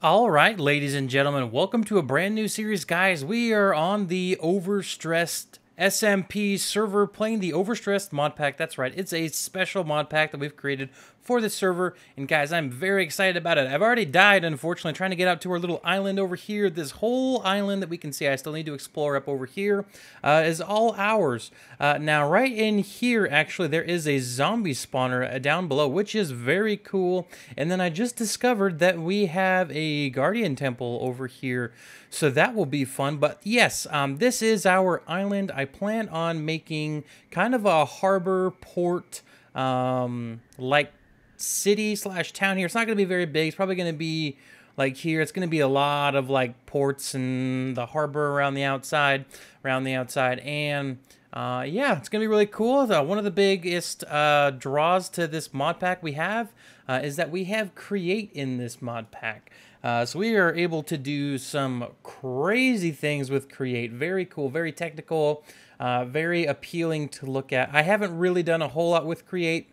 All right, ladies and gentlemen, welcome to a brand new series, guys. We are on the overstressed SMP server playing the overstressed mod pack. That's right, it's a special mod pack that we've created for the server. And guys, I'm very excited about it. I've already died, unfortunately, trying to get out to our little island over here. This whole island that we can see, I still need to explore up over here, uh, is all ours. Uh, now, right in here, actually, there is a zombie spawner uh, down below, which is very cool. And then I just discovered that we have a guardian temple over here. So that will be fun. But yes, um, this is our island. I plan on making kind of a harbor port um, like city slash town here. It's not going to be very big. It's probably going to be like here. It's going to be a lot of like ports and the harbor around the outside, around the outside. And uh, yeah, it's going to be really cool. Though. One of the biggest uh, draws to this mod pack we have uh, is that we have Create in this mod pack. Uh, so we are able to do some crazy things with Create. Very cool, very technical, uh, very appealing to look at. I haven't really done a whole lot with Create.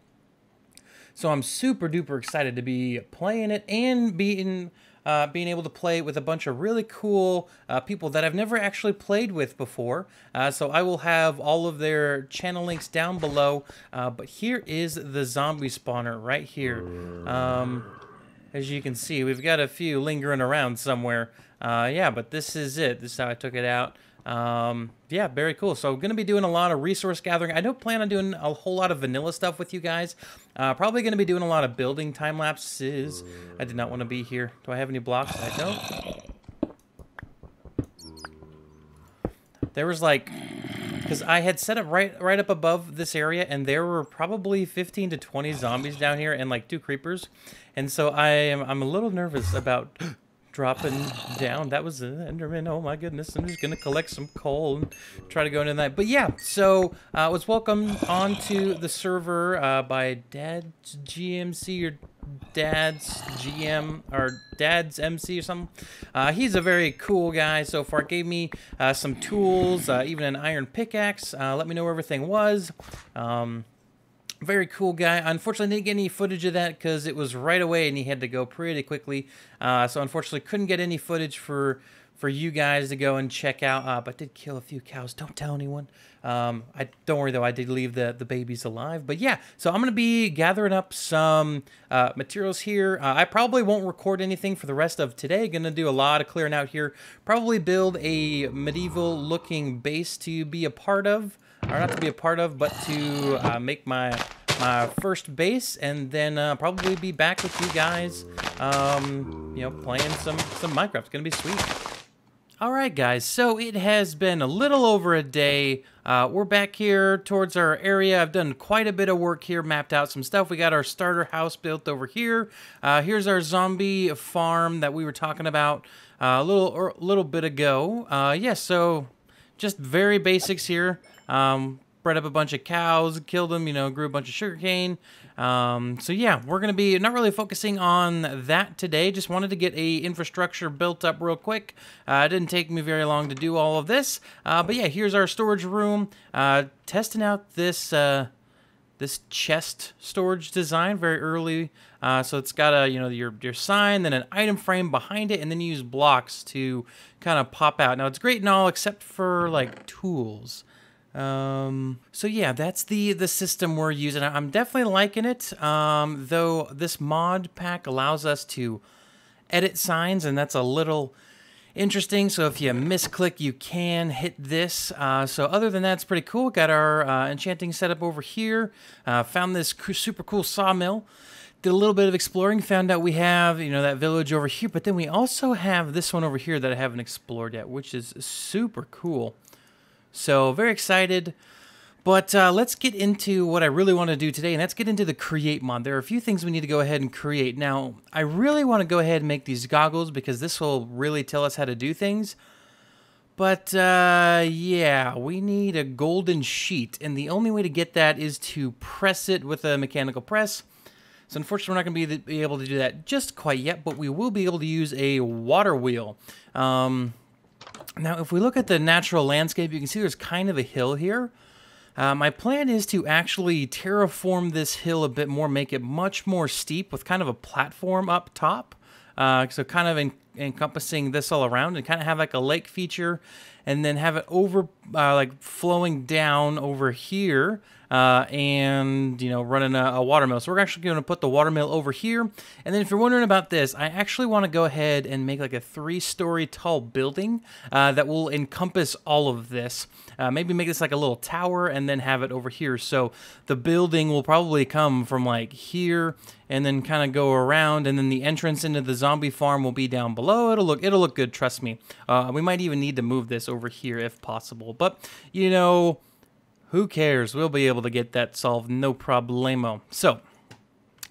So I'm super duper excited to be playing it and being uh, being able to play it with a bunch of really cool uh, people that I've never actually played with before. Uh, so I will have all of their channel links down below. Uh, but here is the zombie spawner right here. Um, as you can see, we've got a few lingering around somewhere. Uh, yeah, but this is it. This is how I took it out. Um, yeah, very cool. So going to be doing a lot of resource gathering. I don't plan on doing a whole lot of vanilla stuff with you guys. Uh, probably going to be doing a lot of building time lapses. I did not want to be here. Do I have any blocks? I don't. There was like, because I had set up right right up above this area, and there were probably 15 to 20 zombies down here, and like two creepers, and so I am I'm a little nervous about dropping down. That was an Enderman. Oh my goodness. I'm just going to collect some coal and try to go into that. But yeah, so I uh, was welcomed onto the server uh, by Dad's GMC or Dad's GM or Dad's MC or something. Uh, he's a very cool guy so far. Gave me uh, some tools, uh, even an iron pickaxe. Uh, let me know where everything was. Um, very cool guy. Unfortunately, didn't get any footage of that because it was right away and he had to go pretty quickly. Uh, so unfortunately, couldn't get any footage for for you guys to go and check out. Uh, but did kill a few cows. Don't tell anyone. Um, I don't worry though. I did leave the the babies alive. But yeah, so I'm gonna be gathering up some uh, materials here. Uh, I probably won't record anything for the rest of today. Gonna do a lot of clearing out here. Probably build a medieval looking base to be a part of or not to be a part of, but to uh, make my my first base, and then uh, probably be back with you guys, um, you know, playing some some Minecraft. It's gonna be sweet. All right, guys. So it has been a little over a day. Uh, we're back here towards our area. I've done quite a bit of work here, mapped out some stuff. We got our starter house built over here. Uh, here's our zombie farm that we were talking about uh, a little a er, little bit ago. Uh, yes, yeah, so just very basics here. Um, bred up a bunch of cows, killed them, you know, grew a bunch of sugarcane. Um, so yeah, we're going to be not really focusing on that today. Just wanted to get a infrastructure built up real quick. Uh, it didn't take me very long to do all of this. Uh, but yeah, here's our storage room. Uh, testing out this uh, this chest storage design very early. Uh, so it's got a you know your your sign, then an item frame behind it, and then you use blocks to kind of pop out. Now it's great and all, except for like tools. Um, so yeah, that's the the system we're using. I'm definitely liking it. Um, though this mod pack allows us to edit signs, and that's a little interesting. So if you misclick, you can hit this. Uh, so other than that, it's pretty cool. Got our uh, enchanting setup over here. Uh, found this super cool sawmill. Did a little bit of exploring. Found out we have you know that village over here, but then we also have this one over here that I haven't explored yet, which is super cool. So very excited. But uh, let's get into what I really want to do today, and let's get into the create mod. There are a few things we need to go ahead and create. Now, I really want to go ahead and make these goggles because this will really tell us how to do things. But uh, yeah, we need a golden sheet, and the only way to get that is to press it with a mechanical press. So unfortunately, we're not going to be able to do that just quite yet, but we will be able to use a water wheel. Um, now, if we look at the natural landscape, you can see there's kind of a hill here. Uh, my plan is to actually terraform this hill a bit more, make it much more steep with kind of a platform up top. Uh, so kind of en- encompassing this all around and kind of have like a lake feature and then have it over uh, like flowing down over here uh, and you know running a, a water mill. So we're actually going to put the watermill over here. And then if you're wondering about this, I actually want to go ahead and make like a three-story tall building uh, that will encompass all of this. Uh, maybe make this like a little tower and then have it over here. So the building will probably come from like here and then kind of go around and then the entrance into the zombie farm will be down below it'll look it'll look good trust me uh, we might even need to move this over here if possible but you know who cares we'll be able to get that solved no problemo so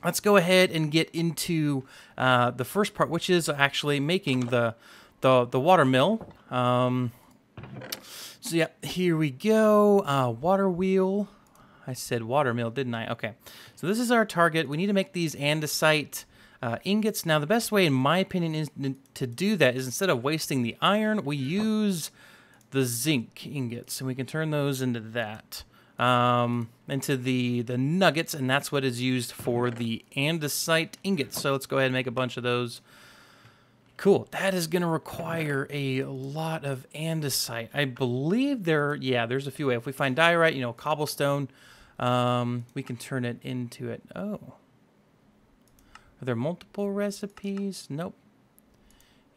let's go ahead and get into uh, the first part which is actually making the the, the water mill um, so yeah here we go uh, water wheel I said water mill, didn't I? Okay. So this is our target. We need to make these andesite uh, ingots. Now, the best way, in my opinion, is to do that is instead of wasting the iron, we use the zinc ingots, and we can turn those into that, um, into the, the nuggets, and that's what is used for the andesite ingots. So let's go ahead and make a bunch of those. Cool. That is going to require a lot of andesite. I believe there, yeah, there's a few. If we find diorite, you know, cobblestone, um, we can turn it into it. Oh. Are there multiple recipes? Nope.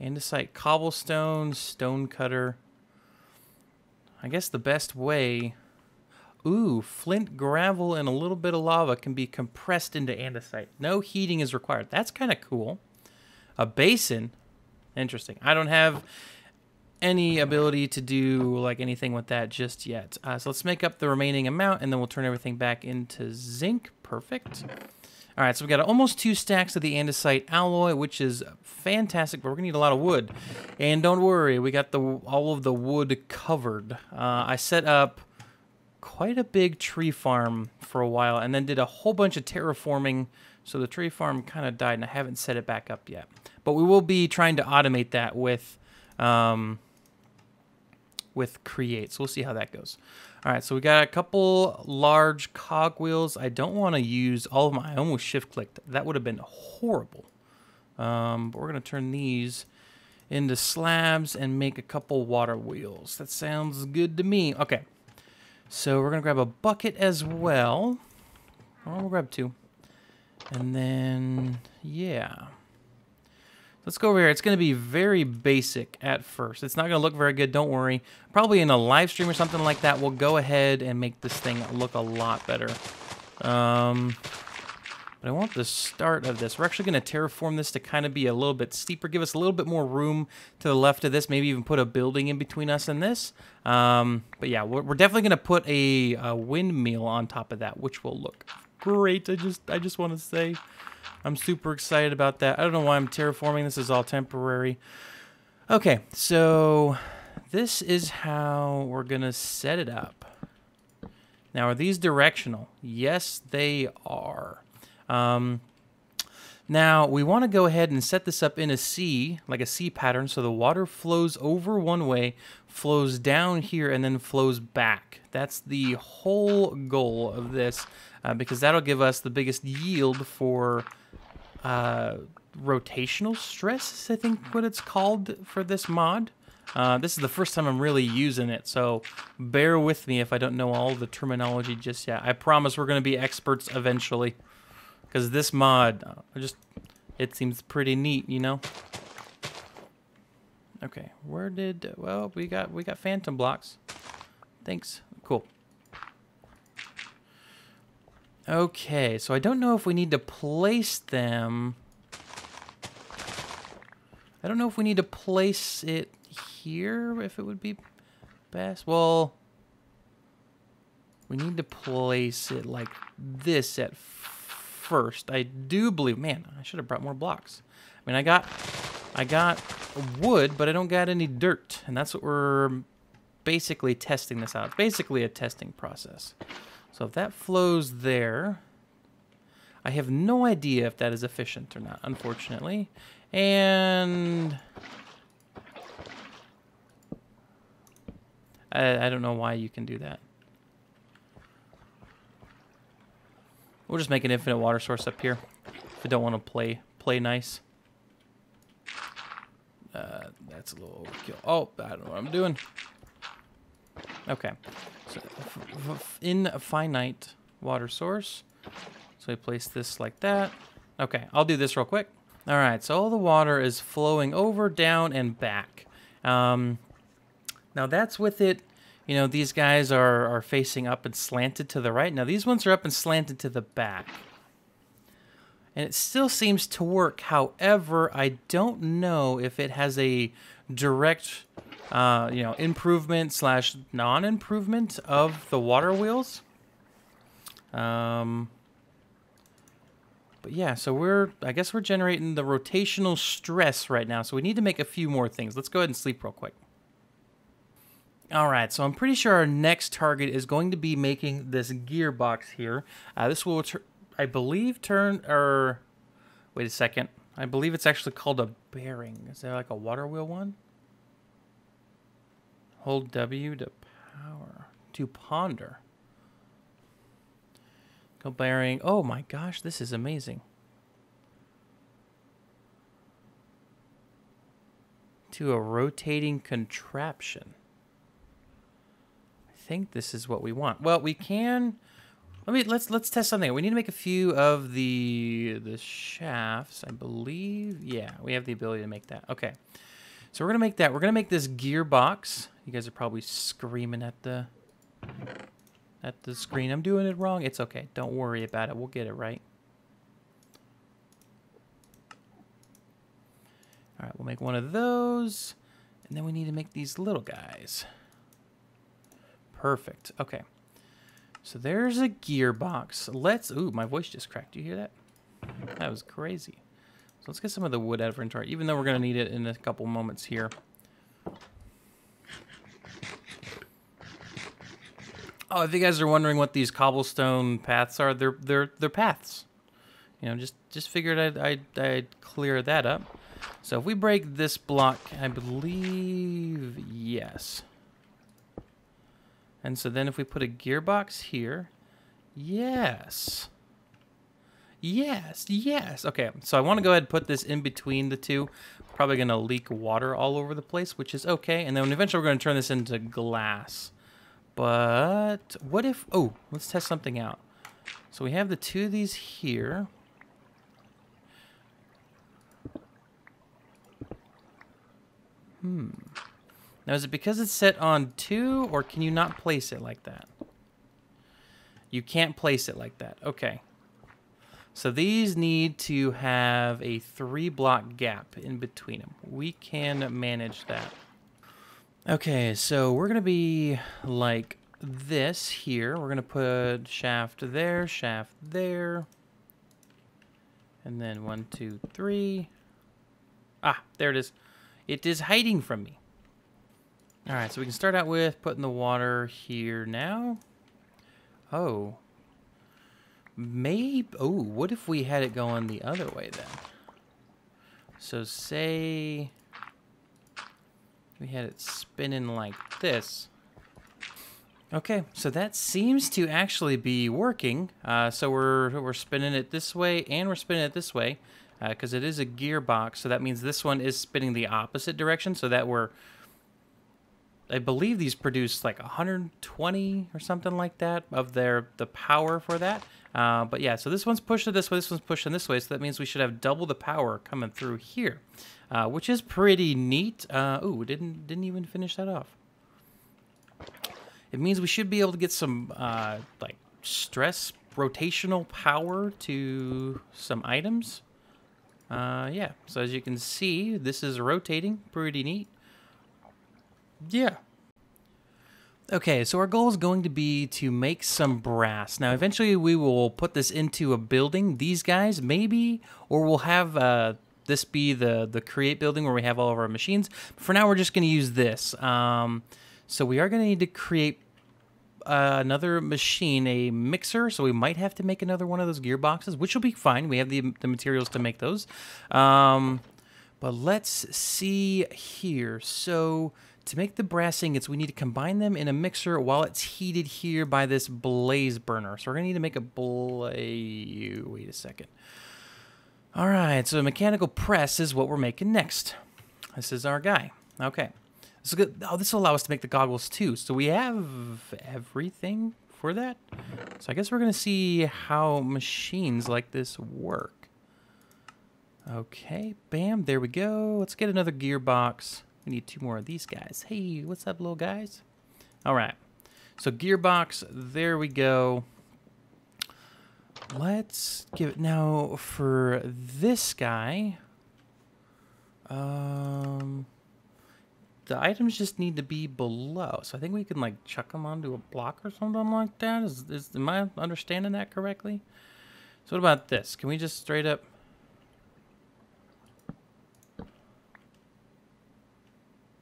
Andesite, cobblestone, stone cutter. I guess the best way... Ooh, flint, gravel, and a little bit of lava can be compressed into andesite. No heating is required. That's kind of cool. A basin. Interesting. I don't have any ability to do like anything with that just yet. Uh, so let's make up the remaining amount and then we'll turn everything back into zinc. Perfect. All right, so we've got almost two stacks of the andesite alloy, which is fantastic, but we're gonna need a lot of wood. And don't worry, we got the all of the wood covered. Uh, I set up quite a big tree farm for a while and then did a whole bunch of terraforming, so the tree farm kind of died and I haven't set it back up yet. But we will be trying to automate that with um, with create. So we'll see how that goes. All right, so we got a couple large cogwheels. I don't want to use all of my, I almost shift clicked. That would have been horrible. Um, but we're going to turn these into slabs and make a couple water wheels. That sounds good to me. Okay, so we're going to grab a bucket as well. Oh, we'll grab two. And then, yeah. Let's go over here. It's going to be very basic at first. It's not going to look very good, don't worry. Probably in a live stream or something like that, we'll go ahead and make this thing look a lot better. Um, but I want the start of this. We're actually going to terraform this to kind of be a little bit steeper, give us a little bit more room to the left of this, maybe even put a building in between us and this. Um, but yeah, we're, definitely going to put a, a windmill on top of that, which will look great. I just, I just want to say... I'm super excited about that. I don't know why I'm terraforming. This is all temporary. Okay, so this is how we're going to set it up. Now, are these directional? Yes, they are. Um, now, we want to go ahead and set this up in a C, like a C pattern, so the water flows over one way, flows down here, and then flows back. That's the whole goal of this, uh, because that'll give us the biggest yield for uh, rotational stress, I think what it's called for this mod. Uh, this is the first time I'm really using it, so bear with me if I don't know all the terminology just yet. I promise we're going to be experts eventually, because this mod, uh, just it seems pretty neat, you know. Okay, where did well we got we got phantom blocks. Thanks. Cool. Okay, so I don't know if we need to place them. I don't know if we need to place it here, if it would be best. Well, we need to place it like this at first. I do believe, man, I should have brought more blocks. I mean, I got, I got wood, but I don't got any dirt, and that's what we're basically testing this out. It's basically a testing process. So if that flows there, I have no idea if that is efficient or not, unfortunately. And I, I don't know why you can do that. We'll just make an infinite water source up here if we don't want to play play nice. Uh, that's a little overkill. Oh, I don't know what I'm doing. Okay. So in a finite water source. So we place this like that. Okay, I'll do this real quick. All right, so all the water is flowing over, down, and back. Um, now that's with it, you know, these guys are, are facing up and slanted to the right. Now these ones are up and slanted to the back. And it still seems to work. However, I don't know if it has a direct, uh, you know, improvement slash non-improvement of the water wheels. Um, but yeah, so we're, I guess we're generating the rotational stress right now. So we need to make a few more things. Let's go ahead and sleep real quick. All right, so I'm pretty sure our next target is going to be making this gearbox here. Uh, this will, I believe, turn, or, wait a second. I believe it's actually called a bearing. Is there like a water wheel one? Hold W to power, to ponder. Go bearing. Oh my gosh, this is amazing. To a rotating contraption. I think this is what we want. Well, we can. Let me let's let's test something. We need to make a few of the the shafts, I believe. Yeah, we have the ability to make that. Okay. So we're gonna make that. We're gonna make this gearbox. You guys are probably screaming at the at the screen. I'm doing it wrong. It's okay. Don't worry about it. We'll get it right. All right, we'll make one of those. And then we need to make these little guys. Perfect. Okay. So there's a gearbox. Let's... Ooh, my voice just cracked. Do you hear that? That was crazy. So let's get some of the wood out of inventory, even though we're going to need it in a couple moments here. Oh, if you guys are wondering what these cobblestone paths are, they're they're they're paths. You know, just just figured I'd I'd, I'd clear that up. So if we break this block, I believe yes. And so then if we put a gearbox here, yes. Yes, yes. Okay, so I want to go ahead and put this in between the two. Probably going to leak water all over the place, which is okay. And then eventually we're going to turn this into glass. But what if, oh, let's test something out. So we have the two of these here. Hmm. Now is it because it's set on two or can you not place it like that? You can't place it like that. Okay. So these need to have a three block gap in between them. We can manage that. Okay, so we're going to be like this here. We're going to put shaft there, shaft there. And then one, two, three. Ah, there it is. It is hiding from me. All right, so we can start out with putting the water here now. Oh. Maybe, oh, what if we had it going the other way then? So say we had it spinning like this. Okay, so that seems to actually be working. Uh, so we're, we're spinning it this way and we're spinning it this way because uh, it is a gearbox. So that means this one is spinning the opposite direction so that we're, I believe these produce like 120 or something like that of their the power for that. Uh, but yeah, so this one's pushing this way, this one's pushing this way. So that means we should have double the power coming through here uh, which is pretty neat. Uh, ooh, didn't didn't even finish that off. It means we should be able to get some uh, like stress rotational power to some items. Uh, yeah, so as you can see, this is rotating, pretty neat. Yeah. Okay, so our goal is going to be to make some brass. Now, eventually we will put this into a building, these guys, maybe, or we'll have uh, this be the the create building where we have all of our machines. For now, we're just going to use this. Um, so we are going to need to create uh, another machine, a mixer. So we might have to make another one of those gearboxes, which will be fine. We have the, the materials to make those. Um, but let's see here. So to make the brass ingots, we need to combine them in a mixer while it's heated here by this blaze burner. So we're going to need to make a blaze. Wait a second. All right, so a mechanical press is what we're making next. This is our guy. Okay. This. Oh, this will allow us to make the goggles too. So we have everything for that. So I guess we're going to see how machines like this work. Okay, bam, there we go. Let's get another gearbox. We need two more of these guys. Hey, what's up, little guys? All right. So gearbox, there we go. Let's give it now for this guy. Um, the items just need to be below. So I think we can like chuck them onto a block or something like that. Is, is am I understanding that correctly? So what about this? Can we just straight up?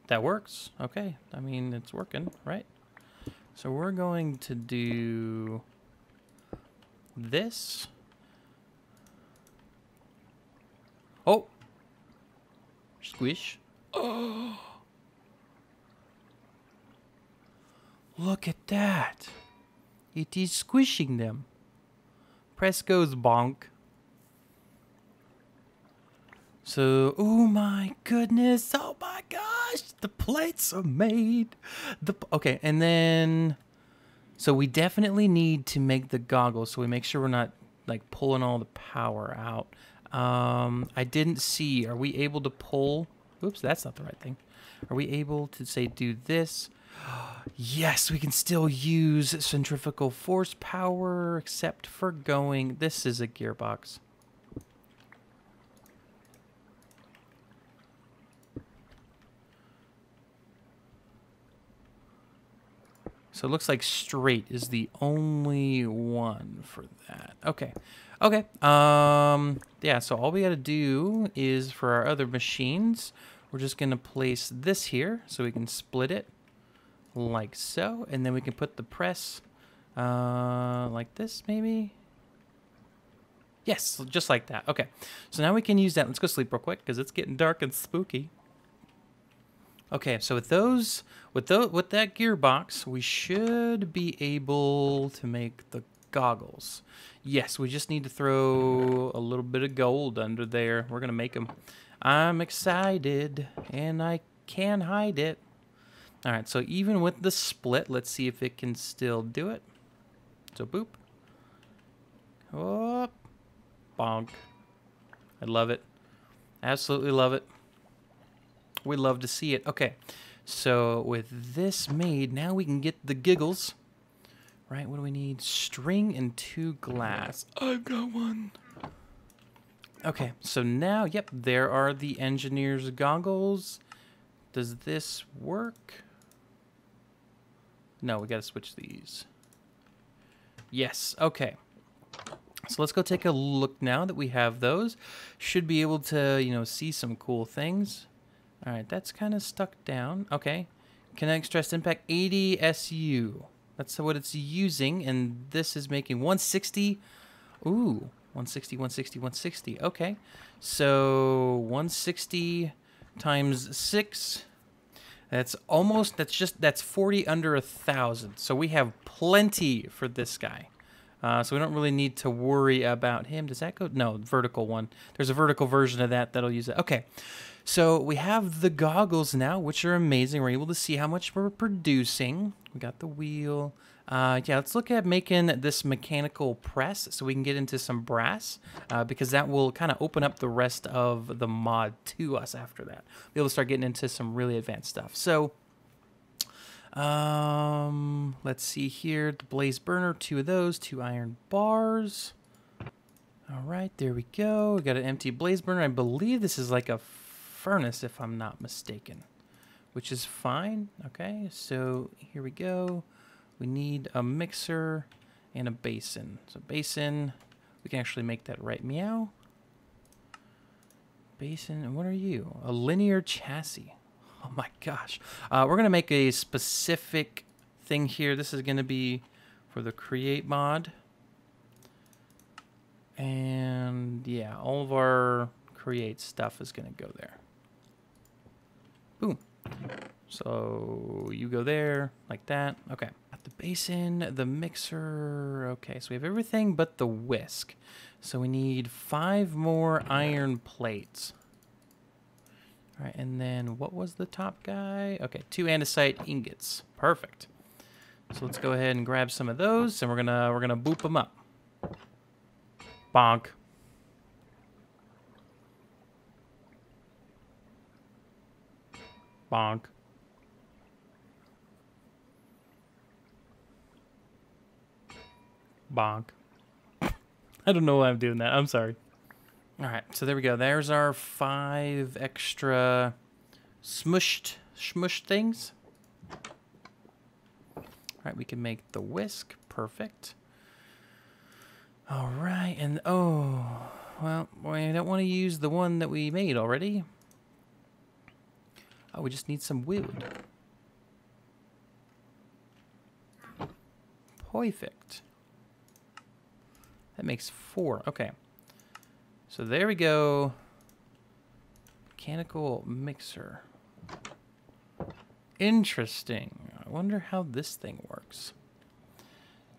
That works. Okay. I mean, it's working, right? So we're going to do this. Oh. Squish. Oh. Look at that. It is squishing them. Press goes bonk. So, oh my goodness, oh my gosh, the plates are made. The okay, and then, so we definitely need to make the goggles, so we make sure we're not like pulling all the power out. Um, I didn't see. Are we able to pull? Oops, that's not the right thing. Are we able to say do this? Yes, we can still use centrifugal force power, except for going. This is a gearbox. So it looks like straight is the only one for that. Okay. Okay. Um, yeah, so all we got to do is for our other machines, we're just going to place this here so we can split it like so. And then we can put the press uh, like this maybe. Yes, just like that. Okay. So now we can use that. Let's go sleep real quick because it's getting dark and spooky. Okay, so with those, with the, with that gearbox, we should be able to make the goggles. Yes, we just need to throw a little bit of gold under there. We're gonna make them. I'm excited, and I can't hide it. All right, so even with the split, let's see if it can still do it. So boop. Oh, bonk. I love it. Absolutely love it. We love to see it. Okay, so with this made, now we can get the giggles. Right, what do we need? String and two glass. I've got one. Okay, so now, yep, there are the engineer's goggles. Does this work? No, we gotta switch these. Yes, okay. So let's go take a look now that we have those. Should be able to, you know, see some cool things. All right, that's kind of stuck down. Okay. Kinetic stress impact 80 SU. That's what it's using, and this is making 160. Ooh, 160, 160, 160. Okay. So 160 times 6. That's almost, that's just, that's 40 under a 1,000. So we have plenty for this guy. Uh, so we don't really need to worry about him. Does that go? No, vertical one. There's a vertical version of that that'll use it. Okay. So we have the goggles now, which are amazing. We're able to see how much we're producing. We got the wheel. Uh, yeah, let's look at making this mechanical press so we can get into some brass uh, because that will kind of open up the rest of the mod to us after that. Be able to start getting into some really advanced stuff. So, um, let's see here. The blaze burner, two of those, two iron bars. All right, there we go. We got an empty blaze burner. I believe this is like a furnace, if I'm not mistaken, which is fine. Okay, so here we go. We need a mixer and a basin. So basin, we can actually make that right meow. Basin, and what are you? A linear chassis. Oh my gosh. Uh, we're going to make a specific thing here. This is going to be for the create mod. And yeah, all of our create stuff is going to go there. Boom. So you go there like that. Okay. At the basin, the mixer. Okay, so we have everything but the whisk. So we need five more iron plates. All right, and then what was the top guy? Okay, two andesite ingots. Perfect. So let's go ahead and grab some of those, and we're gonna we're gonna boop them up. Bonk. Bonk. Bonk. I don't know why I'm doing that. I'm sorry. All right, so there we go. There's our five extra smushed, smushed things. All right, we can make the whisk. Perfect. All right, and oh, well, we don't want to use the one that we made already. Oh, we just need some wood. Perfect. That makes four. Okay. So there we go. Mechanical mixer. Interesting. I wonder how this thing works.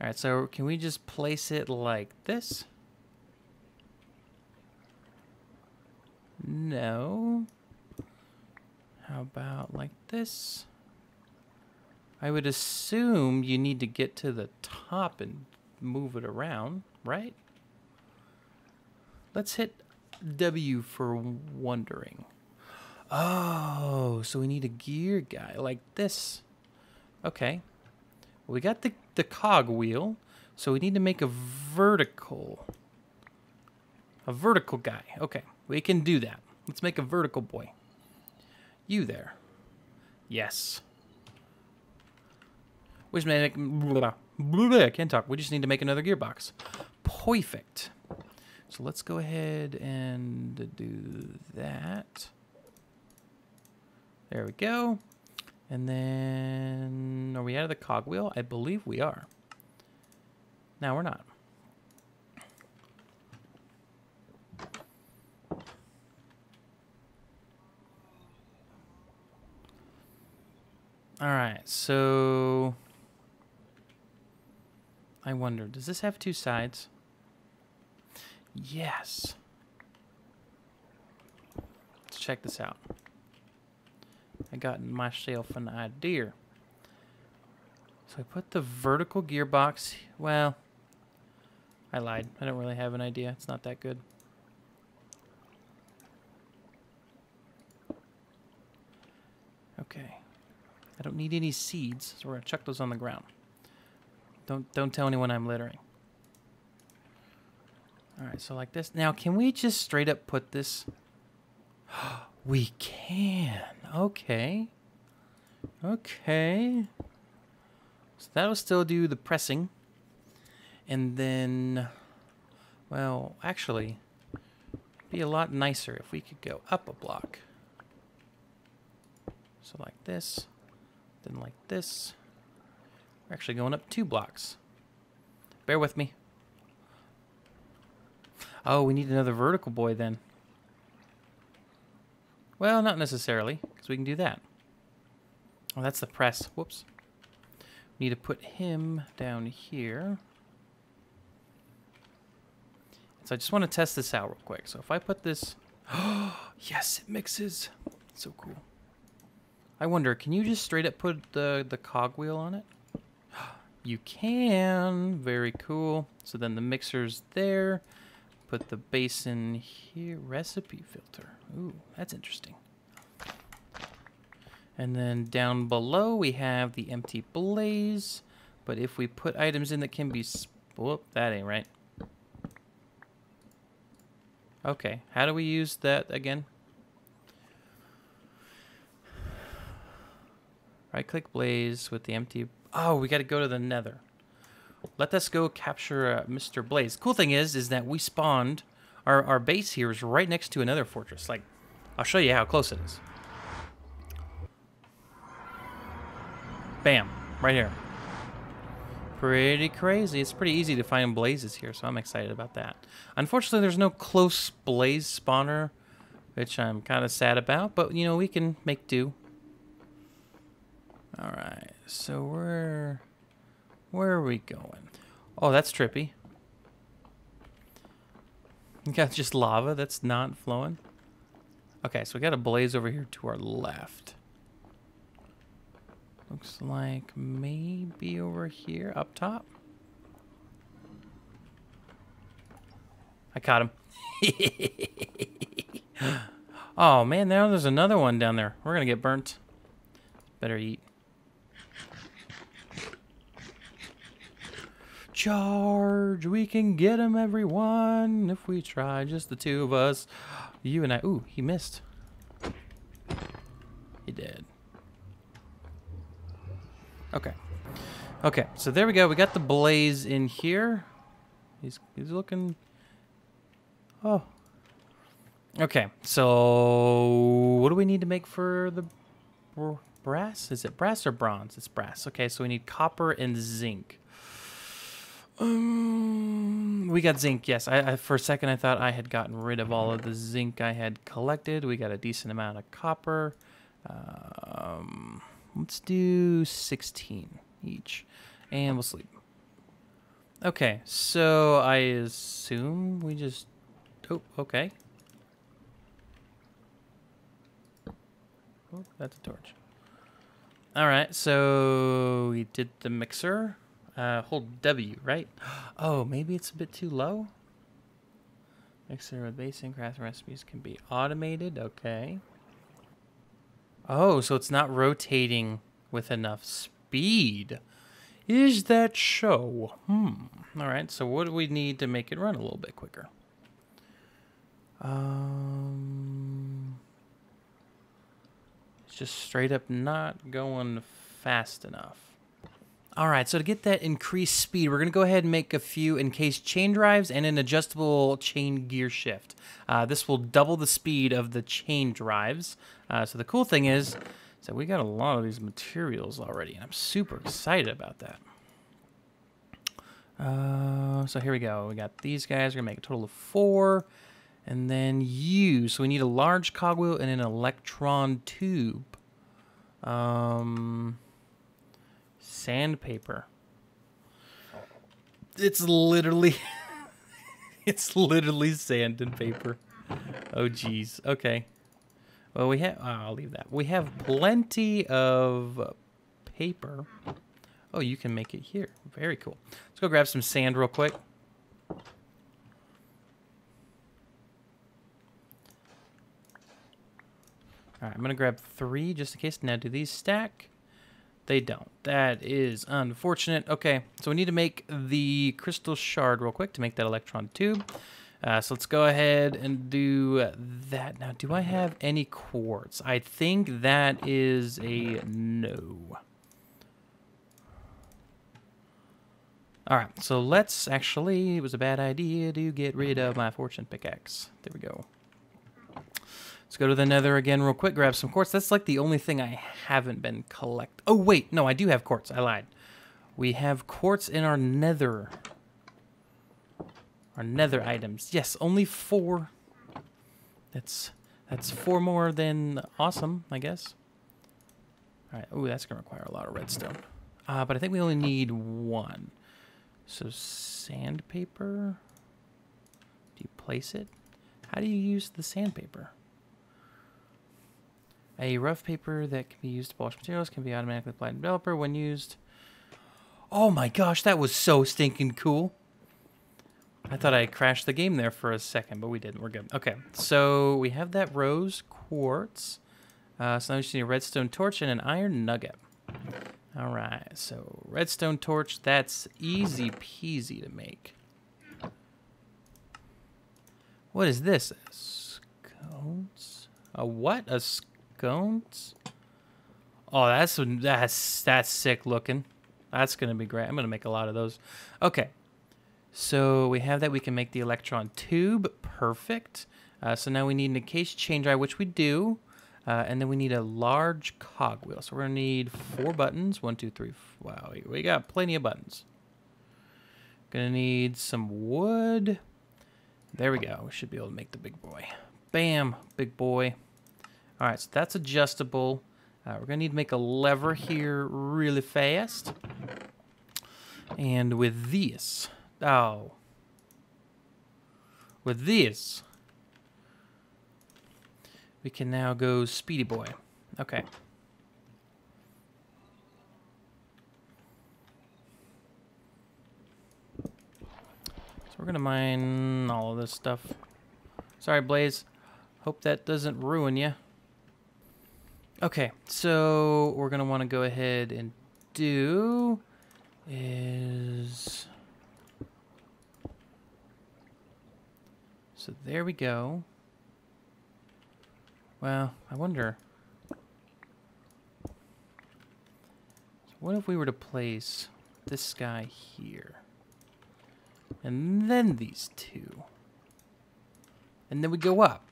All right, so can we just place it like this? No. How about like this? I would assume you need to get to the top and move it around, right? Let's hit W for wondering. Oh, so we need a gear guy like this. Okay. We got the, the cog wheel, so we need to make a vertical. A vertical guy. Okay, we can do that. Let's make a vertical boy. You there. Yes. We just make... Blah, blah, blah, I can't talk. We just need to make another gearbox. Perfect. So let's go ahead and do that. There we go. And then, are we out of the cogwheel? I believe we are. Now we're not. All right, so I wonder, does this have two sides? Yes. Let's check this out. I got myself an idea. So I put the vertical gearbox, well, I lied. I don't really have an idea. It's not that good. Okay. I don't need any seeds, so we're gonna chuck those on the ground. Don't don't tell anyone I'm littering. All right, so like this. Now, can we just straight up put this? we can. Okay. Okay. So that'll still do the pressing. And then, well, actually, be a lot nicer if we could go up a block. So like this, then like this. We're actually going up two blocks. Bear with me. Oh, we need another vertical boy then. Well, not necessarily, because we can do that. Oh, that's the press. Whoops. We need to put him down here. So I just want to test this out real quick. So if I put this... Oh, yes, it mixes. So cool. I wonder, can you just straight up put the, the cogwheel on it? You can. Very cool. So then the mixer's there. Put the basin here. Recipe filter. Ooh, that's interesting. And then down below we have the empty blaze. But if we put items in that can be... Whoop, that ain't right. Okay, how do we use that again? Right click blaze with the empty Oh, we got to go to the nether. Let us go capture uh, Mr. Blaze. Cool thing is, is that we spawned, our, our base here is right next to a nether fortress. Like, I'll show you how close it is. Bam, right here. Pretty crazy. It's pretty easy to find blazes here, so I'm excited about that. Unfortunately, there's no close blaze spawner, which I'm kind of sad about, but, you know, we can make do. All right, so where, where are we going? Oh, that's trippy. You got just lava that's not flowing. Okay, so we got a blaze over here to our left. Looks like maybe over here up top. I caught him. oh man, now there's another one down there. We're gonna get burnt. Better eat. Charge! We can get him, everyone, if we try. Just the two of us. You and I. Ooh, he missed. He did. Okay. Okay, so there we go. We got the blaze in here. He's he's looking. Oh. Okay, so what do we need to make for the brass? Is it brass or bronze? It's brass. Okay, so we need copper and zinc. Um, we got zinc. Yes, I, I, for a second I thought I had gotten rid of all of the zinc I had collected. We got a decent amount of copper. Um, let's do 16 each, and we'll sleep. Okay, so I assume we just. Oh, okay. Oh, that's a torch. All right, so we did the mixer. Uh, hold W, right? Oh, maybe it's a bit too low? Mixer with basic craft recipes can be automated. Okay. Oh, so it's not rotating with enough speed. Is that so? Hmm. All right, so what do we need to make it run a little bit quicker? Um, it's just straight up not going fast enough. All right, so to get that increased speed, we're going to go ahead and make a few encased chain drives and an adjustable chain gear shift. Uh, this will double the speed of the chain drives. Uh, so the cool thing is, so we got a lot of these materials already, and I'm super excited about that. Uh, so here we go. We got these guys. We're going to make a total of four. And then you. So we need a large cogwheel and an electron tube. Um sandpaper. It's literally it's literally sand and paper. Oh geez. Okay. Well, we have. Oh, I'll leave that. We have plenty of paper. Oh, you can make it here. Very cool. Let's go grab some sand real quick. All right, I'm gonna grab three just in case. Now, do these stack? They don't. That is unfortunate. Okay, so we need to make the crystal shard real quick to make that electron tube. Uh, so let's go ahead and do that. Now, do I have any quartz? I think that is a no. All right, so let's actually, it was a bad idea to get rid of my fortune pickaxe. There we go. Let's go to the nether again real quick, grab some quartz. That's like the only thing I haven't been collect. Oh, wait. No, I do have quartz. I lied. We have quartz in our nether. Our nether items. Yes, only four. That's that's four more than awesome, I guess. All right. Oh, that's going to require a lot of redstone. Uh, but I think we only need one. So sandpaper. Do you place it? How do you use the sandpaper? A rough paper that can be used to polish materials can be automatically applied in Deployer when used. Oh my gosh, that was so stinking cool. I thought I crashed the game there for a second, but we didn't. We're good. Okay, so we have that rose quartz. Uh, so now we just need a redstone torch and an iron nugget. All right, so redstone torch, that's easy peasy to make. What is this? Sconce? A what? A sconce. Oh, that's that's that's sick looking. That's gonna be great. I'm gonna make a lot of those. Okay, so we have that. We can make the electron tube. Perfect. Uh, so now we need an encased chain drive, which we do. Uh, and then we need a large cogwheel. So we're gonna need four buttons. One, two, three. Wow, we got plenty of buttons. Gonna need some wood. There we go. We should be able to make the big boy. Bam, big boy. All right, so that's adjustable. Uh, we're going to need to make a lever here really fast. And with this, oh, with this, we can now go Speedy Boy. Okay. So we're gonna mine all of this stuff. Sorry, Blaze. Hope that doesn't ruin you. Okay, so we're gonna want to go ahead and do is so there we go. Well, I wonder. So what if we were to place this guy here? And then these two. And then we go up.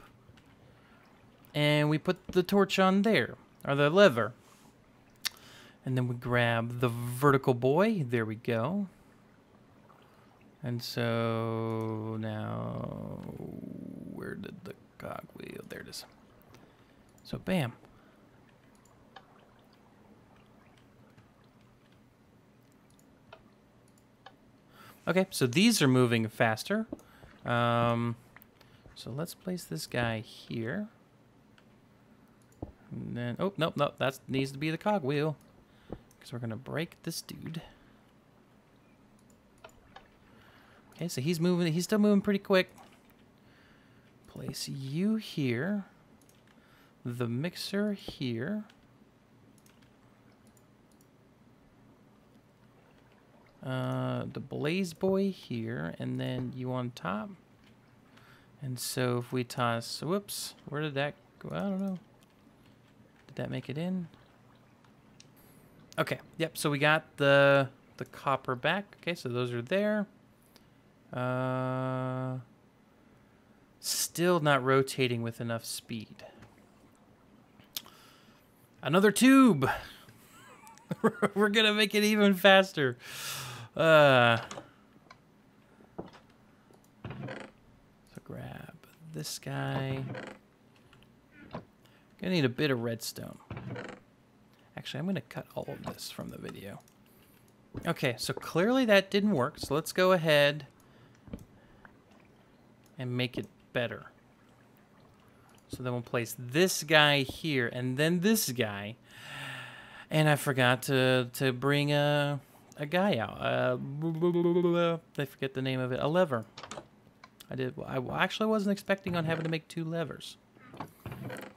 And we put the torch on there. Or the lever. And then we grab the vertical boy. There we go. And so now, where did the cogwheel? There it is. So bam. Okay, so these are moving faster. Um, so let's place this guy here. And then, oh, nope, nope, that needs to be the cogwheel. Because we're going to break this dude. Okay, so he's moving, he's still moving pretty quick. Place you here. The mixer here. Uh, the Blaze Boy here, and then you on top. And so if we toss, whoops, where did that go? I don't know. Did that make it in? Okay, yep, so we got the the copper back. Okay, so those are there. Uh, still not rotating with enough speed. Another tube. We're gonna make it even faster. Uh, so grab this guy. Gonna need a bit of redstone. Actually, I'm gonna cut all of this from the video. Okay, so clearly that didn't work. So let's go ahead and make it better. So then we'll place this guy here and then this guy. And I forgot to, to bring a, a guy out. Uh, I forget the name of it. A lever. I did. I actually wasn't expecting on having to make two levers.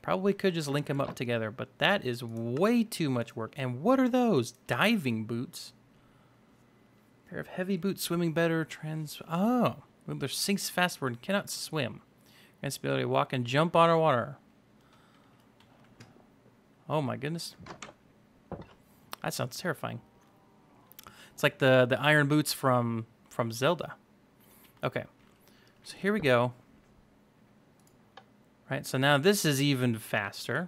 Probably could just link them up together, but that is way too much work. And what are those? Diving boots? Pair of heavy boots, swimming better, trans... Oh, their sinks fastward and cannot swim. Grants ability to walk and jump on our water. Oh my goodness. That sounds terrifying. It's like the, the iron boots from, from Zelda. Okay. So here we go. Right, so now this is even faster.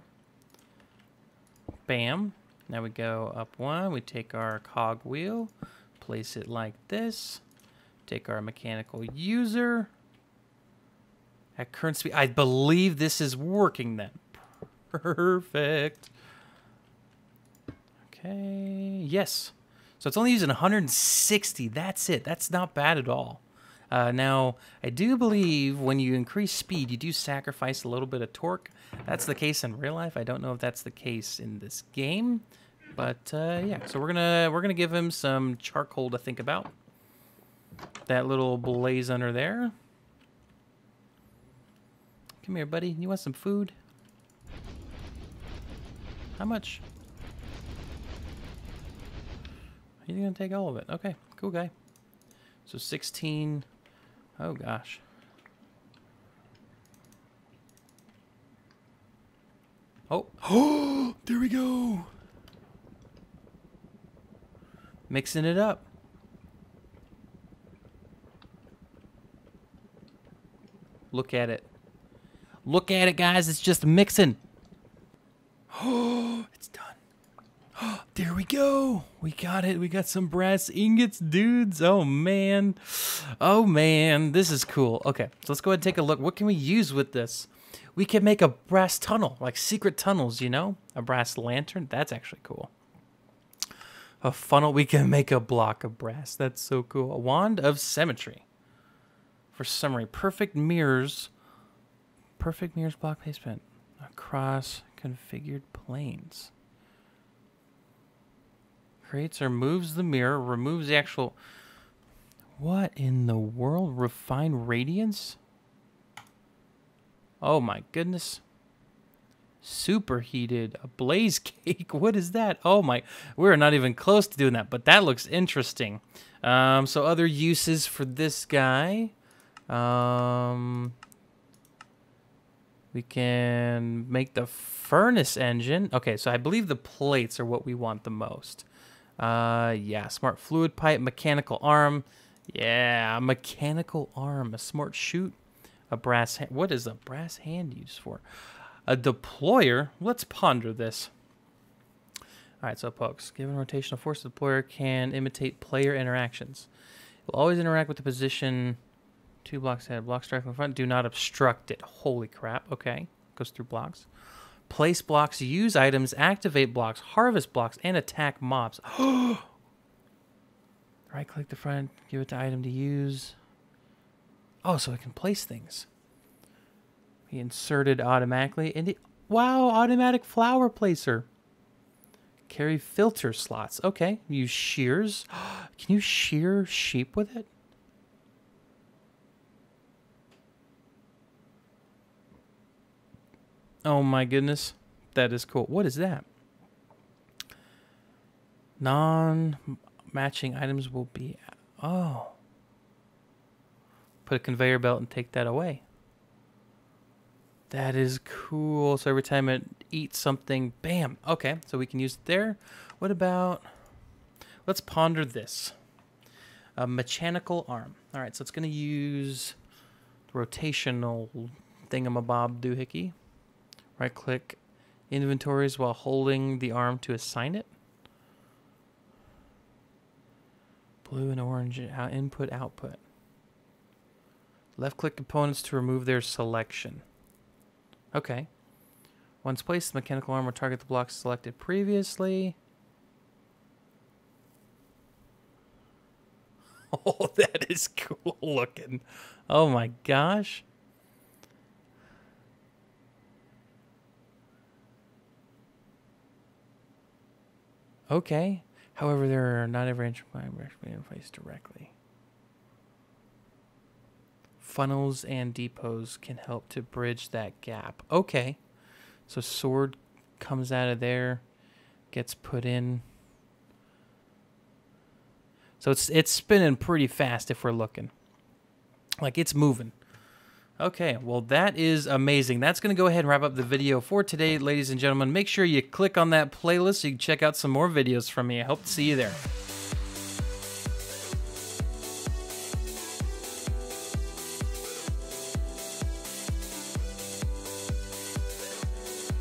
Bam. Now we go up one. We take our cog wheel, place it like this. Take our mechanical user. At current speed, I believe this is working then. Perfect. Okay, yes. So it's only using 160. That's it. That's not bad at all. Uh, now, I do believe when you increase speed, you do sacrifice a little bit of torque. That's the case in real life. I don't know if that's the case in this game, but uh, yeah. So we're gonna we're gonna give him some charcoal to think about. That little blaze under there. Come here, buddy. You want some food? How much? He's gonna take all of it. Okay, cool guy. So 16. Oh gosh. Oh, oh, there we go. Mixing it up. Look at it. Look at it, guys. It's just mixing. Oh, it's done. There we go. We got it. We got some brass ingots, dudes. Oh, man. Oh, man. This is cool. Okay, so let's go ahead and take a look. What can we use with this? We can make a brass tunnel, like secret tunnels, you know? A brass lantern. That's actually cool. A funnel. We can make a block of brass. That's so cool. A wand of symmetry. For summary, perfect mirrors Perfect mirrors block pen. across configured planes. Creates or moves the mirror, removes the actual... What in the world? Refined radiance? Oh my goodness. Superheated. A blaze cake. What is that? Oh my. We're not even close to doing that, but that looks interesting. Um, so other uses for this guy. Um, we can make the furnace engine. Okay, so I believe the plates are what we want the most. Uh, yeah, smart fluid pipe, mechanical arm. Yeah, mechanical arm, a smart chute, a brass hand. What is a brass hand used for? A deployer. Let's ponder this. All right, so folks, given rotational force, the deployer can imitate player interactions. It will always interact with the position two blocks ahead. Blocks directly in front. Do not obstruct it. Holy crap. Okay, goes through blocks. Place blocks, use items, activate blocks, harvest blocks, and attack mobs. right click the front, give it to item to use. Oh, so it can place things. He inserted automatically into. Wow, automatic flower placer. Carry filter slots. Okay, use shears. Can you shear sheep with it? Oh my goodness. That is cool. What is that? Non-matching items will be... Oh. Put a conveyor belt and take that away. That is cool. So every time it eats something, bam. Okay, so we can use it there. What about... Let's ponder this. A mechanical arm. All right, so it's going to use rotational thingamabob doohickey. Right click inventories while holding the arm to assign it. Blue and orange input output. Left click components to remove their selection. Okay. Once placed, the mechanical arm will target the blocks selected previously. Oh, that is cool looking. Oh my gosh. Okay. However, there are not every inch in place directly. Funnels and depots can help to bridge that gap. Okay. So sword comes out of there, gets put in. So it's it's spinning pretty fast if we're looking. Like it's moving. Okay, well, that is amazing. That's going to go ahead and wrap up the video for today, ladies and gentlemen. Make sure you click on that playlist so you can check out some more videos from me. I hope to see you there.